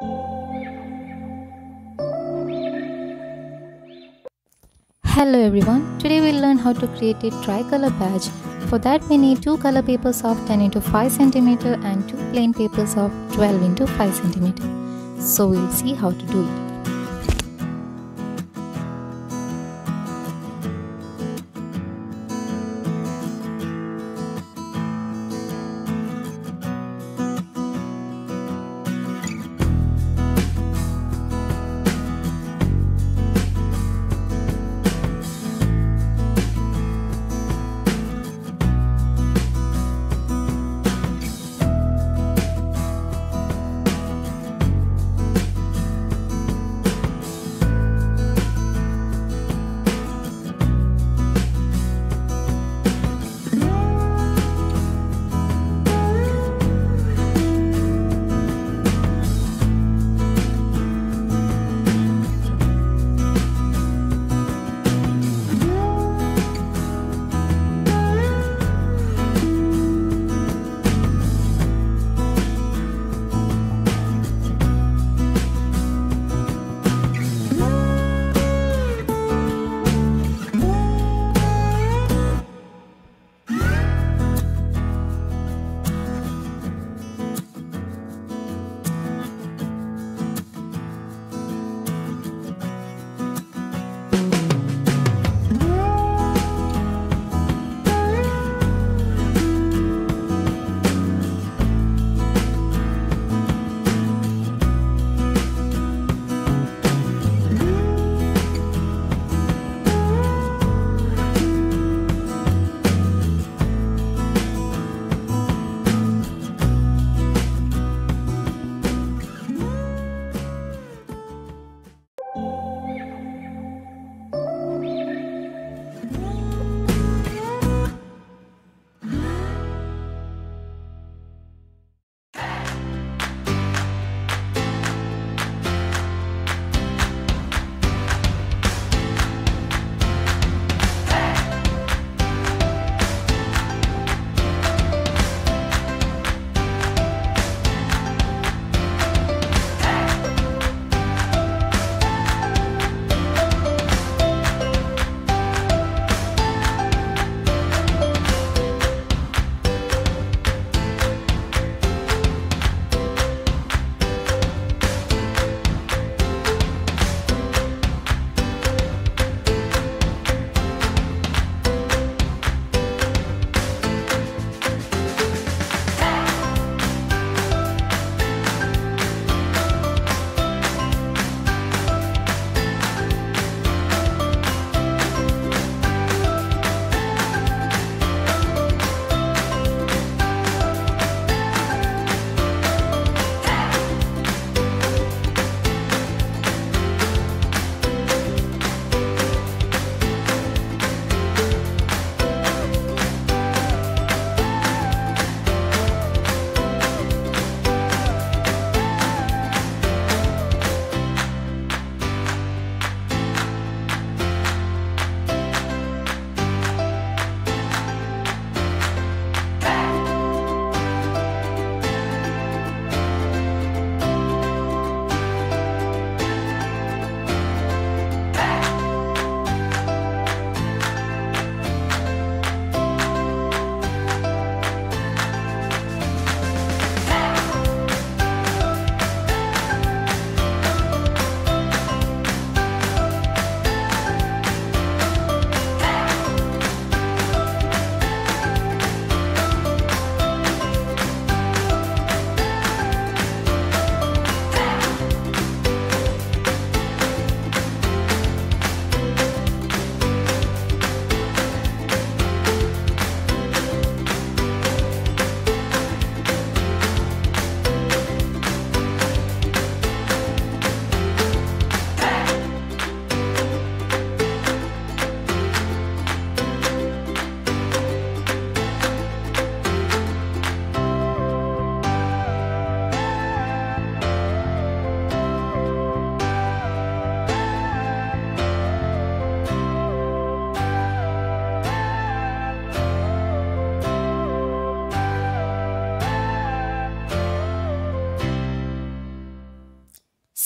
Hello everyone, today we'll learn how to create a tricolor badge. For that we need 2 color papers of 10 into 5 cm and 2 plain papers of 12 into 5 cm. So we'll see how to do it.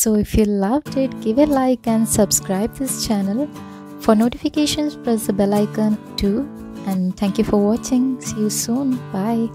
So if you loved it, give a like and subscribe this channel. For notifications, press the bell icon too. And thank you for watching. See you soon. Bye.